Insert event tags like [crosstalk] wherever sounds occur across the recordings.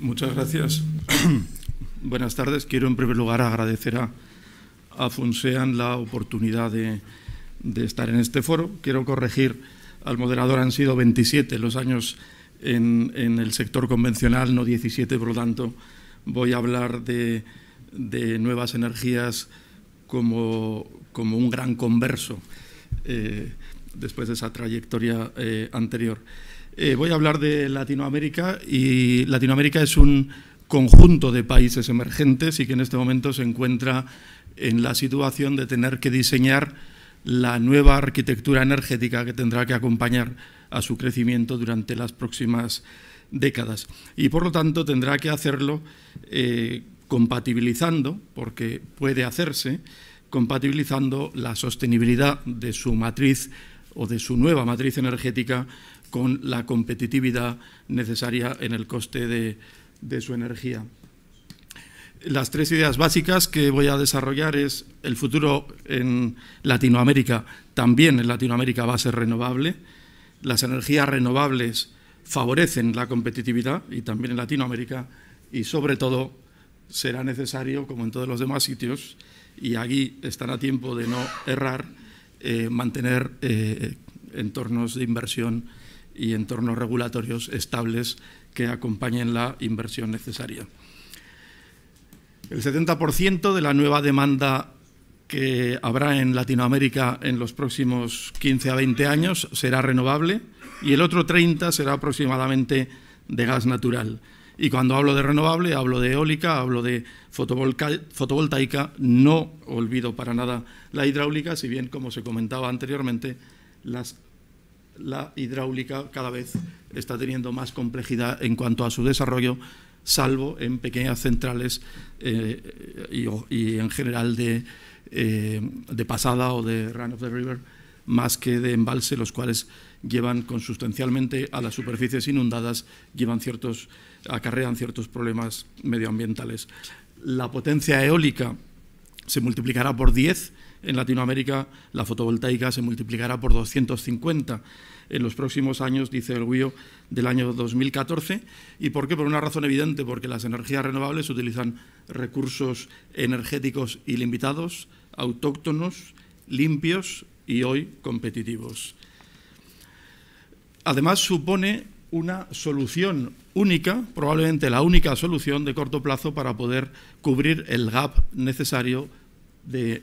Muchas gracias. [clears throat] Buenas tardes. Quiero en primer lugar agradecer a, a Funsean la oportunidad de, de, estar en este foro. Quiero corregir al moderador, han sido 27 los años en, en el sector convencional, no 17, por lo tanto voy a hablar de, de nuevas energías como, como, un gran converso eh, después de esa trayectoria eh, anterior. Eh, voy a hablar de Latinoamérica y Latinoamérica es un conjunto de países emergentes y que en este momento se encuentra en la situación de tener que diseñar la nueva arquitectura energética que tendrá que acompañar a su crecimiento durante las próximas décadas. Y por lo tanto tendrá que hacerlo eh, compatibilizando, porque puede hacerse, compatibilizando la sostenibilidad de su matriz o de su nueva matriz energética con la competitividad necesaria en el coste de, de su energía. Las tres ideas básicas que voy a desarrollar es el futuro en Latinoamérica, también en Latinoamérica va a ser renovable, las energías renovables favorecen la competitividad y también en Latinoamérica y sobre todo será necesario, como en todos los demás sitios, y aquí están a tiempo de no errar, eh, mantener eh, entornos de inversión y entornos regulatorios estables que acompañen la inversión necesaria. El 70% de la nueva demanda que habrá en Latinoamérica en los próximos 15 a 20 años será renovable y el otro 30 será aproximadamente de gas natural. Y cuando hablo de renovable, hablo de eólica, hablo de fotovoltaica, no olvido para nada la hidráulica, si bien, como se comentaba anteriormente, la hidráulica cada vez está teniendo más complejidad en cuanto a su desarrollo, salvo en pequeñas centrales eh, y, y, en general de, eh, de, pasada o de run of the river, más que de embalse, los cuales llevan consustancialmente a las superficies inundadas, llevan ciertos, acarrean ciertos problemas medioambientales. La potencia eólica se multiplicará por 10 en Latinoamérica la fotovoltaica se multiplicará por 250 en los próximos años, dice el WIO, del año 2014. ¿Y por qué? Por una razón evidente, porque las energías renovables utilizan recursos energéticos ilimitados, autóctonos, limpios y hoy competitivos. Además, supone una solución única, probablemente la única solución de corto plazo para poder cubrir el gap necesario de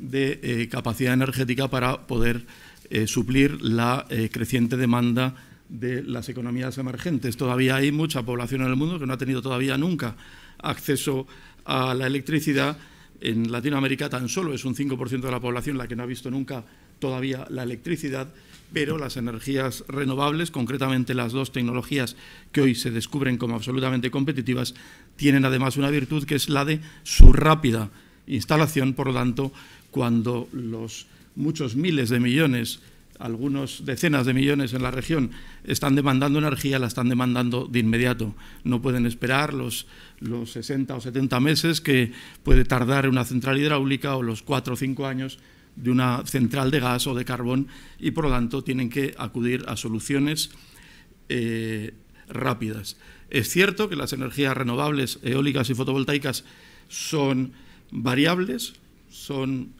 eh, capacidad energética para poder eh, suplir la eh, creciente demanda de las economías emergentes. Todavía hay mucha población en el mundo que no ha tenido todavía nunca acceso a la electricidad. En Latinoamérica tan solo es un 5% de la población la que no ha visto nunca todavía la electricidad, pero las energías renovables, concretamente las dos tecnologías que hoy se descubren como absolutamente competitivas, tienen además una virtud que es la de su rápida instalación, por lo tanto, cuando los muchos miles de millones, algunos decenas de millones en la región están demandando energía, la están demandando de inmediato. No pueden esperar los, los 60 o 70 meses que puede tardar una central hidráulica o los 4 o 5 años de una central de gas o de carbón y por lo tanto tienen que acudir a soluciones eh, rápidas. Es cierto que las energías renovables, eólicas y fotovoltaicas son variables, son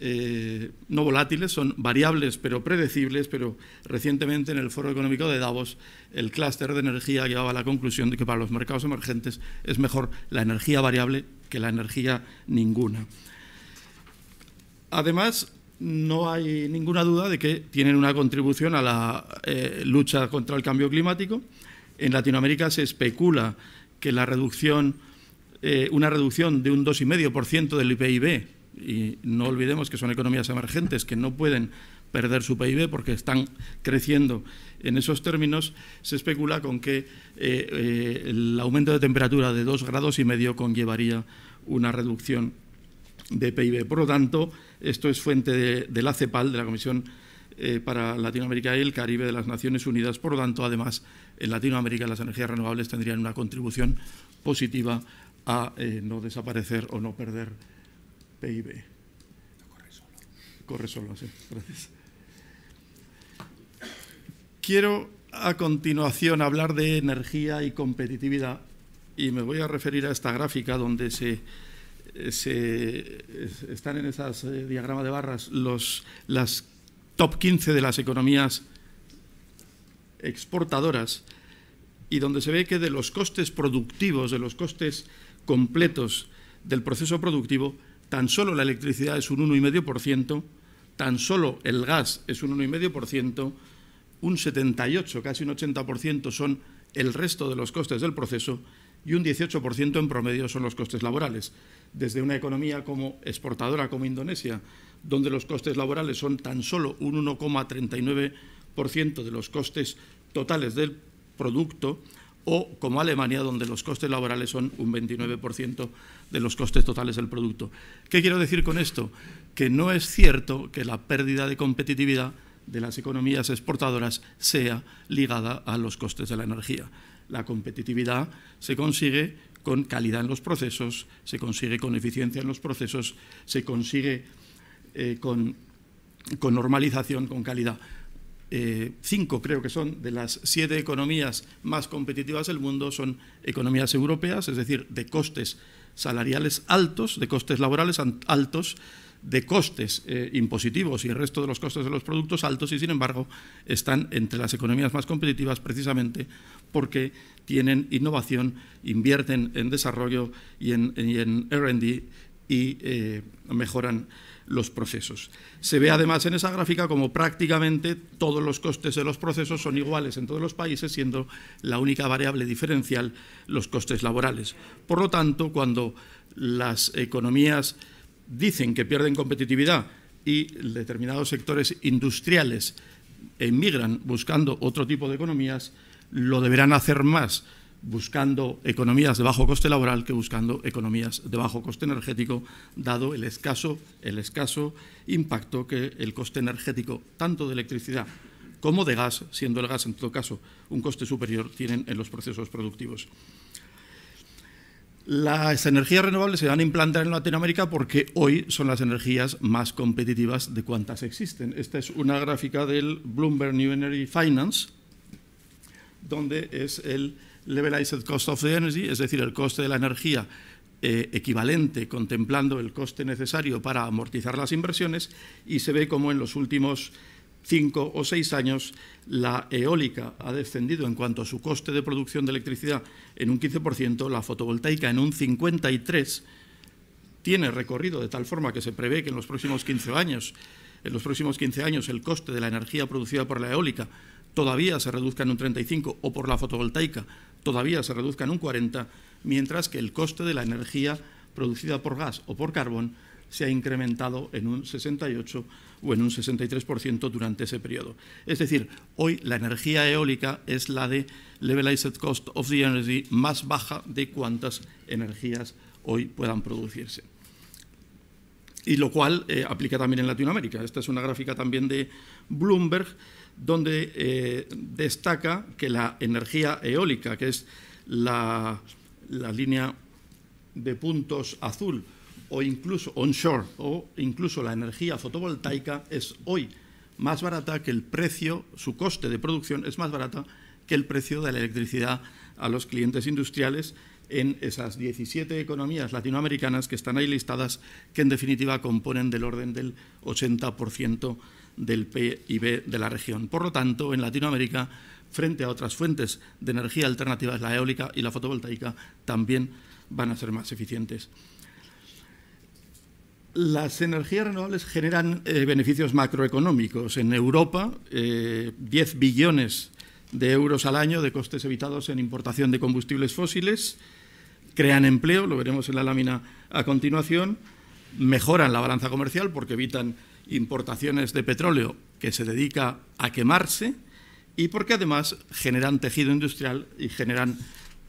eh, no volátiles, son variables pero predecibles, pero recientemente en el Foro Económico de Davos el clúster de energía llevaba a la conclusión de que para los mercados emergentes es mejor la energía variable que la energía ninguna. Además, no hay ninguna duda de que tienen una contribución a la eh, lucha contra el cambio climático. En Latinoamérica se especula que la reducción, eh, una reducción de un 2,5% del PIB y no olvidemos que son economías emergentes que no pueden perder su PIB porque están creciendo en esos términos, se especula con que eh, el aumento de temperatura de dos grados y medio conllevaría una reducción de PIB. Por lo tanto, esto es fuente de, la CEPAL, de la Comisión eh, para Latinoamérica y el Caribe de las Naciones Unidas. Por lo tanto, además, en Latinoamérica las energías renovables tendrían una contribución positiva a no desaparecer o no perder PIB. corre solo. Corre solo, sí. Gracias. Quiero a continuación hablar de energía y competitividad y me voy a referir a esta gráfica donde se, están en esas eh, diagramas de barras los, las top 15 de las economías exportadoras y donde se ve que de los costes productivos, de los costes completos del proceso productivo, tan solo la electricidad es un 1,5%, tan solo el gas es un 1,5%, un 78, casi un 80% son el resto de los costes del proceso y un 18% en promedio son los costes laborales. Desde una economía como exportadora como Indonesia, donde los costes laborales son tan solo un 1,39% de los costes totales del producto, o como Alemania, donde los costes laborales son un 29% de los costes totales del producto. ¿Qué quiero decir con esto? Que no es cierto que la pérdida de competitividad de las economías exportadoras sea ligada a los costes de la energía. La competitividad se consigue con calidad en los procesos, se consigue con eficiencia en los procesos, se consigue eh, con, normalización, con calidad. Eh, cinco creo que son de las siete economías más competitivas del mundo son economías europeas, es decir, de costes salariales altos, de costes laborales altos, de costes eh, impositivos y el resto de los costes de los productos altos y, sin embargo, están entre las economías más competitivas precisamente porque tienen innovación, invierten en desarrollo y en, RD y eh, mejoran los procesos. Se ve además en esa gráfica como prácticamente todos los costes de los procesos son iguales en todos los países, siendo la única variable diferencial los costes laborales. Por lo tanto, cuando las economías dicen que pierden competitividad y determinados sectores industriales emigran buscando otro tipo de economías, lo deberán hacer más buscando economías de bajo coste laboral que buscando economías de bajo coste energético, dado el escaso, el escaso impacto que el coste energético, tanto de electricidad como de gas, siendo el gas en todo caso un coste superior, tienen en los procesos productivos. Las energías renovables se van a implantar en Latinoamérica porque hoy son las energías más competitivas de cuantas existen. Esta es una gráfica del Bloomberg New Energy Finance, donde es el Levelized Cost of the Energy, es decir, el coste de la energía eh, equivalente contemplando el coste necesario para amortizar las inversiones y se ve como en los últimos cinco o seis años, la eólica ha descendido en cuanto a su coste de producción de electricidad en un 15%, la fotovoltaica en un 53%, tiene recorrido de tal forma que se prevé que en los próximos 15 años, en los próximos 15 años el coste de la energía producida por la eólica todavía se reduzca en un 35 o por la fotovoltaica todavía se reduzca en un 40, mientras que el coste de la energía producida por gas o por carbón se ha incrementado en un 68 o en un 63% durante ese periodo. Es decir, hoy la energía eólica es la de levelized cost of the energy más baja de cuantas energías hoy puedan producirse. Y lo cual eh, aplica también en Latinoamérica. Esta es una gráfica también de Bloomberg, donde eh, destaca que la energía eólica, que es la línea de puntos azul, o incluso onshore o incluso la energía fotovoltaica es hoy más barata que el precio, su coste de producción es más barata que el precio de la electricidad a los clientes industriales en esas 17 economías latinoamericanas que están ahí listadas, que en definitiva componen del orden del 80% del PIB de la región. Por lo tanto, en Latinoamérica, frente a otras fuentes de energía alternativas, la eólica y la fotovoltaica también van a ser más eficientes. Las energías renovables generan eh, beneficios macroeconómicos. En Europa, 10 eh, billones de euros al año de costes evitados en importación de combustibles fósiles, crean empleo, lo veremos en la lámina a continuación, mejoran la balanza comercial porque evitan importaciones de petróleo que se dedica a quemarse y porque además generan tejido industrial y generan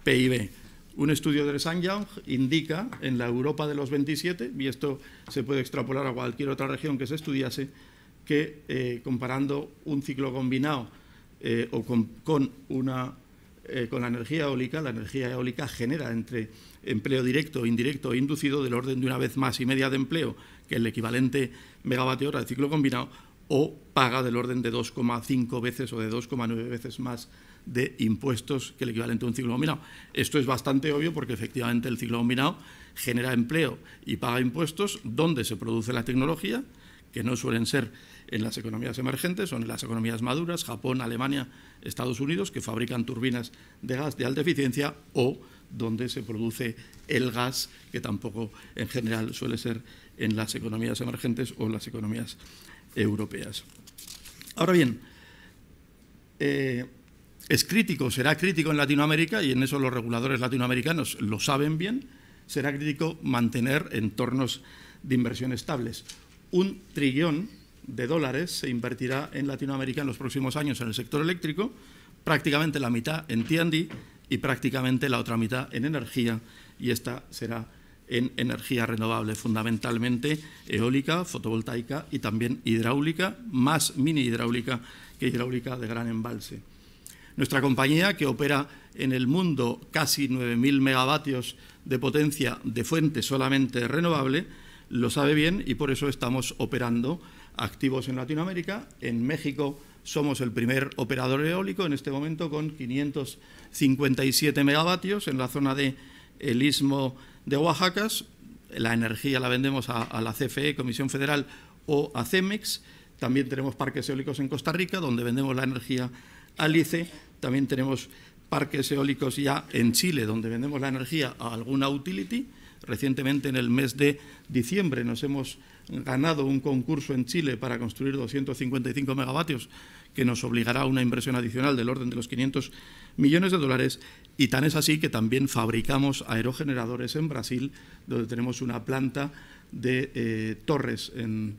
PIB. Un estudio de San Young indica en la Europa de los 27, y esto se puede extrapolar a cualquier otra región que se estudiase, que eh, comparando un ciclo combinado eh, o con, una, eh, con la energía eólica, la energía eólica genera entre empleo directo, indirecto e inducido del orden de una vez más y media de empleo que el equivalente megavatio hora de ciclo combinado, o paga del orden de 2,5 veces o de 2,9 veces más de impuestos que el equivalente a un ciclo combinado. Esto es bastante obvio porque efectivamente el ciclo combinado genera empleo y paga impuestos donde se produce la tecnología, que no suelen ser en las economías emergentes, son en las economías maduras, Japón, Alemania, Estados Unidos, que fabrican turbinas de gas de alta eficiencia, o donde se produce el gas, que tampoco en general suele ser en las economías emergentes o en las economías europeas. Ahora bien, eh, es crítico, será crítico en Latinoamérica, y en eso los reguladores latinoamericanos lo saben bien, será crítico mantener entornos de inversión estables. Un trillón de dólares se invertirá en Latinoamérica en los próximos años en el sector eléctrico, prácticamente la mitad en T&D y prácticamente la otra mitad en energía, y esta será en energía renovable, fundamentalmente eólica, fotovoltaica y también hidráulica, más mini hidráulica que hidráulica de gran embalse. Nuestra compañía, que opera en el mundo casi 9.000 megavatios de potencia de fuente solamente renovable, lo sabe bien y por eso estamos operando activos en Latinoamérica. En México somos el primer operador eólico en este momento con 557 megavatios en la zona del el istmo de Oaxaca. La energía la vendemos a, a la CFE, Comisión Federal, o a CEMEX. También tenemos parques eólicos en Costa Rica, donde vendemos la energía al ICE. También tenemos parques eólicos ya en Chile, donde vendemos la energía a alguna utility. Recientemente, en el mes de diciembre, nos hemos ganado un concurso en Chile para construir 255 megavatios, que nos obligará a una inversión adicional del orden de los 500 millones de dólares. Y tan es así que también fabricamos aerogeneradores en Brasil, donde tenemos una planta de eh, torres, en,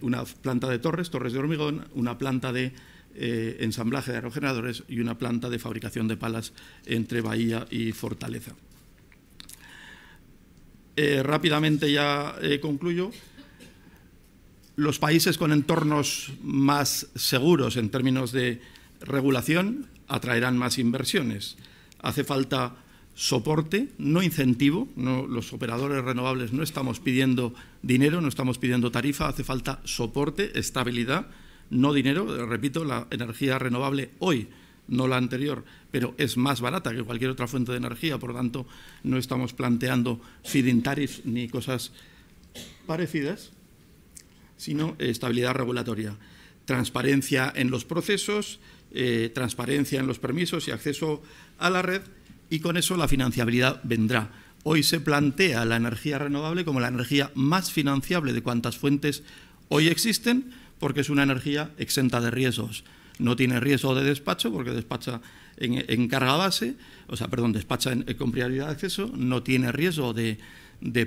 una planta de torres, torres de hormigón, una planta de eh, ensamblaje de aerogeneradores y una planta de fabricación de palas entre Bahía y Fortaleza. Eh, rápidamente ya eh, concluyo. Los países con entornos más seguros en términos de regulación atraerán más inversiones. Hace falta soporte, no incentivo. los operadores renovables no estamos pidiendo dinero, no estamos pidiendo tarifa, hace falta soporte, estabilidad no dinero, repito, la energía renovable hoy, no la anterior, pero es más barata que cualquier otra fuente de energía, por tanto no estamos planteando feeding tariffs ni cosas parecidas, sino estabilidad regulatoria, transparencia en los procesos, eh, transparencia en los permisos y acceso a la red, y con eso la financiabilidad vendrá. Hoy se plantea la energía renovable como la energía más financiable de cuantas fuentes hoy existen, porque es una energía exenta de riesgos. No tiene riesgo de despacho porque despacha en, carga base, o sea, perdón, despacha con prioridad de acceso, no tiene riesgo de,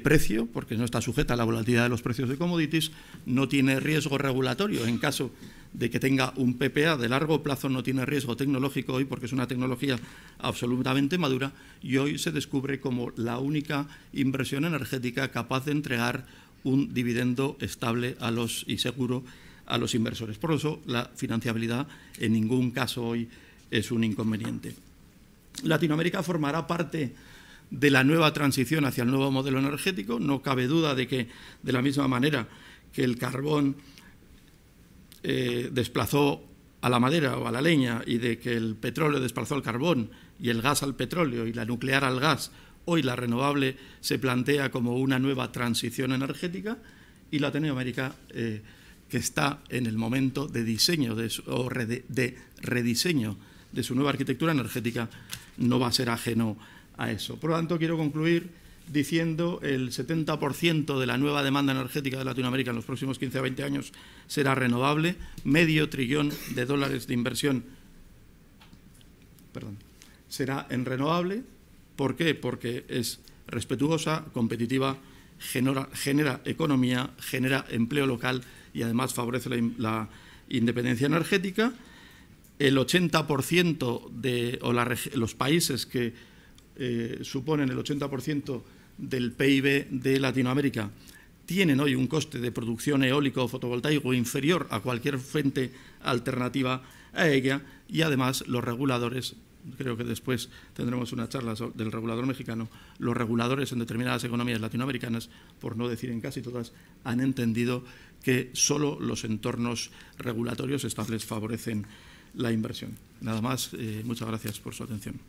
precio porque no está sujeta a la volatilidad de los precios de commodities, no tiene riesgo regulatorio. En caso de que tenga un PPA de largo plazo, no tiene riesgo tecnológico hoy porque es una tecnología absolutamente madura y hoy se descubre como la única inversión energética capaz de entregar un dividendo estable a los y seguro a los inversores. Por eso la financiabilidad en ningún caso hoy es un inconveniente. Latinoamérica formará parte de la nueva transición hacia el nuevo modelo energético. No cabe duda de que, de la misma manera que el carbón eh, desplazó a la madera o a la leña y de que el petróleo desplazó al carbón y el gas al petróleo y la nuclear al gas, hoy la renovable se plantea como una nueva transición energética y Latinoamérica eh, que está en el momento de diseño de o rediseño de su nueva arquitectura energética, no va a ser ajeno a eso. Por lo tanto, quiero concluir diciendo el 70% de la nueva demanda energética de Latinoamérica en los próximos 15 a 20 años será renovable, medio trillón de dólares de inversión será en renovable. ¿Por qué? Porque es respetuosa, competitiva, genera economía, genera empleo local y además favorece la, independencia energética. El 80% de o los países que eh, suponen el 80% del PIB de Latinoamérica tienen hoy un coste de producción eólico o fotovoltaico inferior a cualquier fuente alternativa a ella y además los reguladores creo que después tendremos una charla del regulador mexicano, los reguladores en determinadas economías latinoamericanas, por no decir en casi todas, han entendido que solo los entornos regulatorios estables favorecen la inversión. Nada más, eh, muchas gracias por su atención.